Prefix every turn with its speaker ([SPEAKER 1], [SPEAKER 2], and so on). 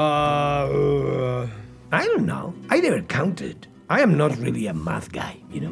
[SPEAKER 1] Uh, uh, I don't know. I never counted. I am not really a math guy, you know.